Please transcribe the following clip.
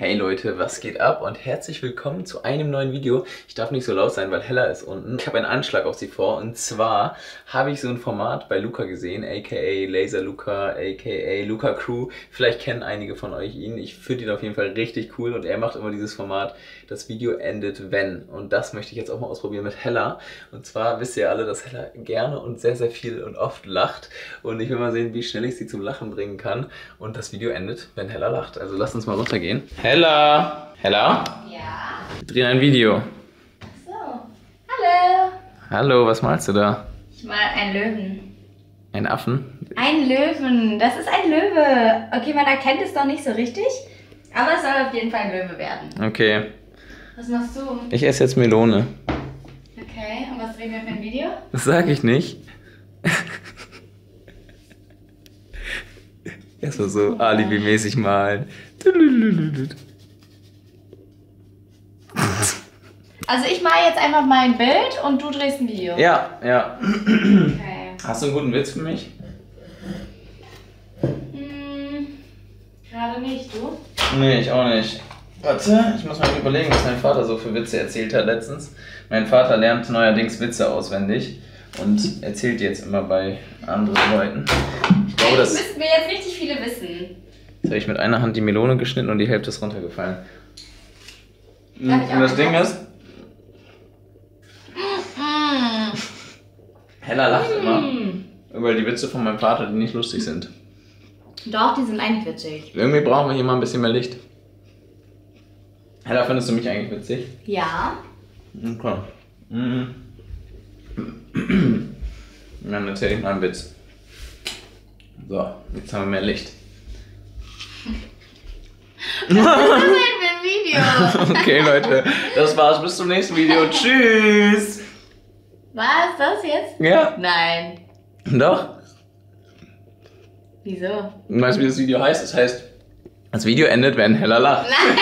Hey Leute, was geht ab und herzlich willkommen zu einem neuen Video. Ich darf nicht so laut sein, weil Hella ist unten. Ich habe einen Anschlag auf sie vor und zwar habe ich so ein Format bei Luca gesehen, aka Laser Luca, aka Luca Crew. Vielleicht kennen einige von euch ihn. Ich finde ihn auf jeden Fall richtig cool und er macht immer dieses Format, das Video endet wenn. Und das möchte ich jetzt auch mal ausprobieren mit Hella. Und zwar wisst ihr alle, dass Hella gerne und sehr, sehr viel und oft lacht. Und ich will mal sehen, wie schnell ich sie zum Lachen bringen kann. Und das Video endet, wenn Hella lacht. Also lasst uns mal runtergehen. Hella! Hella? Ja. Wir drehen ein Video. So. Hallo. Hallo, was malst du da? Ich mal einen Löwen. Ein Affen? Ein Löwen. Das ist ein Löwe. Okay, man erkennt es noch nicht so richtig. Aber es soll auf jeden Fall ein Löwe werden. Okay. Was machst du? Ich esse jetzt Melone. Okay, und was drehen wir für ein Video? Das sag ich nicht. Erstmal so alibi-mäßig malen. Also ich male jetzt einfach mal ein Bild und du drehst ein Video. Ja, ja. Okay. Hast du einen guten Witz für mich? Hm, gerade nicht, du? Nee, ich auch nicht. Warte, ich muss mal überlegen, was mein Vater so für Witze erzählt hat letztens. Mein Vater lernt neuerdings Witze auswendig und erzählt die jetzt immer bei anderen Leuten. Ich glaube, Das müssten wir jetzt richtig viele wissen. Jetzt habe ich mit einer Hand die Melone geschnitten und die Hälfte ist runtergefallen. Ich Und das Ding ist, Hm. Hella lacht immer Hm. über die Witze von meinem Vater, die nicht lustig sind. Doch, die sind eigentlich witzig. Irgendwie brauchen wir hier mal ein bisschen mehr Licht. Hella, findest du mich eigentlich witzig? Ja. Okay. Mhm. Dann erzähl ich mal einen Witz. So, jetzt haben wir mehr Licht. Ist das denn für ein Video? Okay, Leute, das war's. Bis zum nächsten Video. Tschüss. Was? Das jetzt? Ja, Nein. doch. Wieso? Weißt du, wie das Video heißt? Es heißt, das Video endet, wenn Hella lacht. Nein!